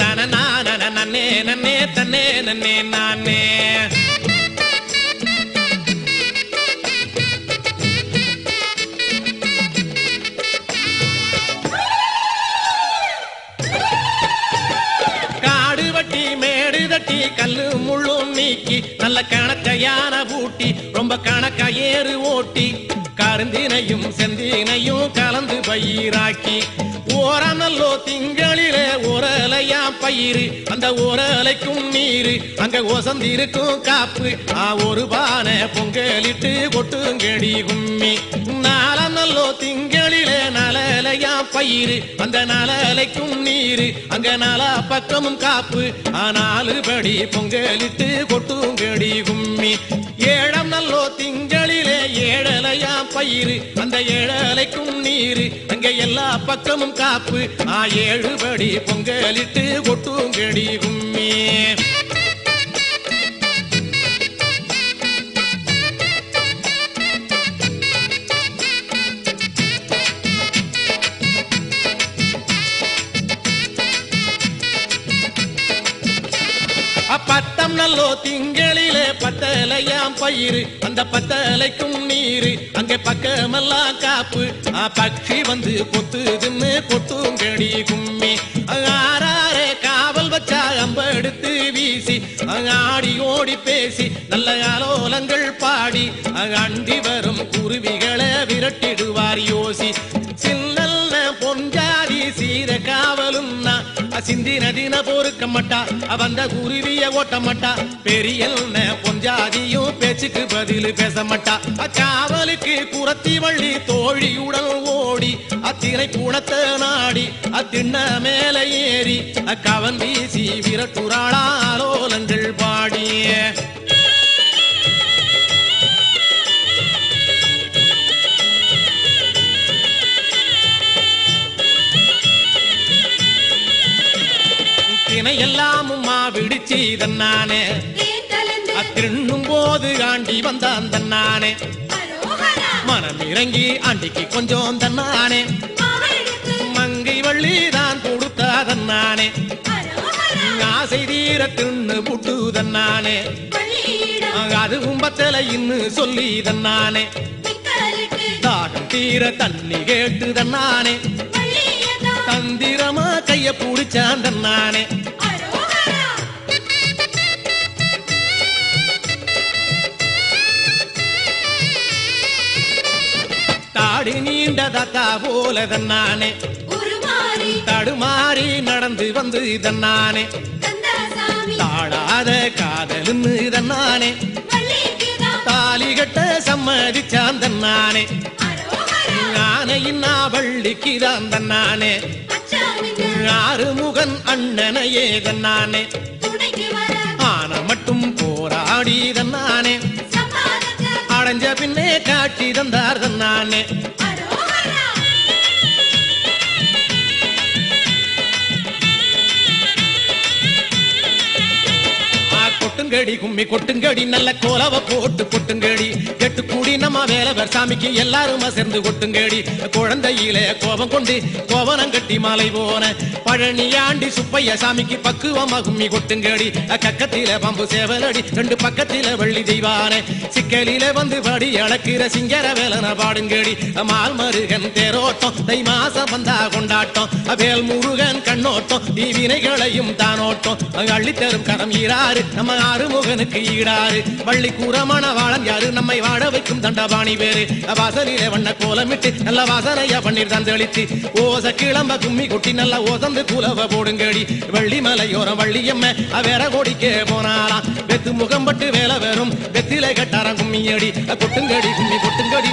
தன நான நன்னே நன்னே தன்னே நன்னே நானே தட்டி கல்லு முள்ளும் நீக்கி நல்ல கணக்கையான பூட்டி ரொம்ப கணக்கா ஏறு ஓட்டி கருந்தினையும் செந்தினையும் கலந்து பயிராக்கி ஓரநல்லோ திங்களிலே ஓரலையா பயிறு. அந்த ஓரலைக்கும் நீரு அங்க ஓசந்திருக்கும் காப்பு. ஆ ஒரு பானை பொங்கலிட்டு கொட்டுங்கடி கும்மி. நாளநல்லோ திங்களிலே நலலையா பயிறு. அந்த நலலைக்கும் நீரு அங்க நாலா பக்கமும் காப்பு. ஆ நாலு படி பொங்கலிட்டு கொட்டுங்கடி கும்மி. ஏழம் நல்லோ திங்களிலே ஏழலையா பயிறு. அந்த ஏழலைக்கும் நீரு அங்க எல்லா பக்கமும் காப்பு. ஆ ஏழு படி பொங்கலிட்டு கொட்டுங்கடி கும்மி அப்பத்தம் நல்லோ திங்களிலே பத்தலையாம் பயிறு. அந்த பத்தலைக்கும் நீரு அங்கே பக்கமெல்லாம் காப்பு. ஆ பட்சி வந்து கொத்துதுன்னு கொத்துங்கடி கும்மி. ஆறாரே காவல் வச்சா அம்படுத்து வீசி. ஆடி ஓடி பேசி நல்ல ஆலோலங்கள் பாடி. அண்டி வரும் குருவிகளை விரட்டிடுவார் சிந்தி நதின தின மாட்டா அவந்த குருவிய ஓட்ட மாட்டா பெரிய பொஞ்சாதியும் பேச்சுக்கு பதில் பேச மாட்டா. அக்காவலுக்கு குரத்தி வள்ளி தோழியுடன் ஓடி அத்திரை குணத்தை நாடி அத்திண்ண மேல ஏறி அக்கவன் வீசி விரட்டுராளாலோலங்கள் பாடியே. தினை எல்லாமும் மாவிடிச்சு தன்னானே. அத்திருண்ணும் போது ஆண்டி வந்தான் தன்னானே. மனம் இறங்கி ஆண்டிக்கு கொஞ்சம் தன்னானே. மங்கை வள்ளி தான் கொடுத்தா தன்னானே. ஆசை தீர தின்னு புட்டு தன்னானே. அது கும்பத்தல இன்னு சொல்லி தன்னானே. தாகம் தீர தண்ணி கேட்டு தன்னானே. தந்திரமா கைய தன்னானே அரோகரா தாடி நீண்ட தாத்தா போல தன்னானே உருமாறி தடுமாறி நடந்து வந்து தன்னானே கந்தசாமி தாழாத காதலுன்னு தன்னானே பள்ளிக்குதா தாலி கட்ட சம்மதிச்சான் தன்னானே அரோகரா ஞானையின் வள்ளிக்கு தான் தன்னானே ஆறுமுகன் அண்ணனையே தன்னானே ஆன மட்டும் போராடி தன்னானே அடைஞ்ச பின்னே காட்சி தந்தார் தன்னானே கொட்டுங்கடி கும்மி கொட்டுங்கடி நல்ல கோலவ போட்டு கொட்டுங்கடி. கெட்டு கூடி நம்ம வேலவர் சாமிக்கு எல்லாரும் சேர்ந்து கொட்டுங்கடி. குழந்தையில கோபம் கொண்டு கோவனம் கட்டி மாலை போன பழனி ஆண்டி சுப்பைய சாமிக்கு பக்குவமா கும்மி கொட்டுங்கடி. கக்கத்தில பம்பு சேவலடி ரெண்டு பக்கத்தில வள்ளி தெய்வானே. சிக்கலில வந்து படி அளக்கிற சிங்கர வேலன பாடுங்கடி. மால் மருகன் தேரோட்டம் தை மாசம் வந்தா கொண்டாட்டம். வேல் முருகன் கண்ணோட்டம் தீவினைகளையும் தானோட்டம் அள்ளித்தரும் கரம் ஈராறு நம்ம ஆறுமுகனுக்கு ஈடாறு. வள்ளி கூறமான வாழன் யாரு? நம்மை வாழ வைக்கும் தண்டபாணி வேறு. வாசலிலே வண்ண கோலமிட்டு நல்ல வாசனையா பன்னீர் தந்தளித்து ஓச கிளம்ப கும்மி கொட்டி நல்ல ஓசந்து கூலவ போடுங்கடி. வள்ளி மலையோரம் வள்ளியம்ம வேற கோடிக்கே போனாலாம் வெத்து முகம்பட்டு வேலை வெறும் வெத்திலை கட்டாரம் கும்மியடி. கொட்டுங்கடி கும்மி கொட்டுங்கடி